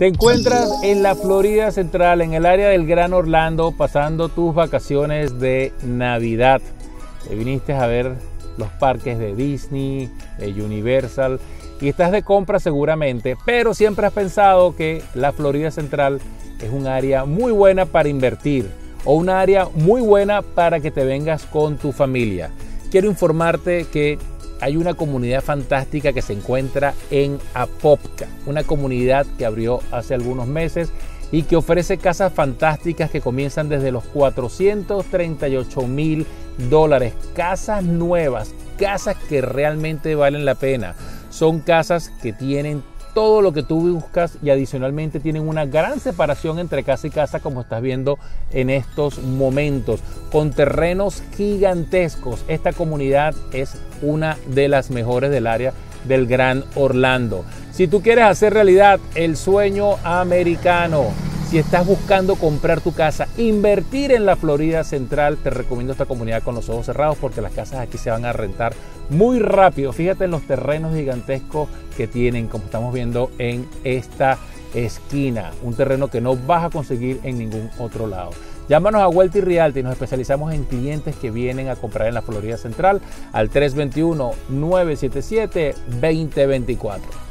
Te encuentras en la Florida Central, en el área del Gran Orlando, pasando tus vacaciones de Navidad. Te viniste a ver los parques de Disney, de Universal y estás de compra seguramente, pero siempre has pensado que la Florida Central es un área muy buena para invertir o un área muy buena para que te vengas con tu familia. Quiero informarte que hay una comunidad fantástica que se encuentra en Apopka, una comunidad que abrió hace algunos meses y que ofrece casas fantásticas que comienzan desde los 438 mil dólares. Casas nuevas, casas que realmente valen la pena. Son casas que tienen todo lo que tú buscas y adicionalmente tienen una gran separación entre casa y casa como estás viendo en estos momentos con terrenos gigantescos. Esta comunidad es una de las mejores del área del Gran Orlando. Si tú quieres hacer realidad el sueño americano, si estás buscando comprar tu casa, invertir en la Florida Central, te recomiendo esta comunidad con los ojos cerrados porque las casas aquí se van a rentar muy rápido. Fíjate en los terrenos gigantescos que tienen, como estamos viendo en esta esquina. Un terreno que no vas a conseguir en ningún otro lado. Llámanos a Welty Realty, nos especializamos en clientes que vienen a comprar en la Florida Central al 321-977-2024.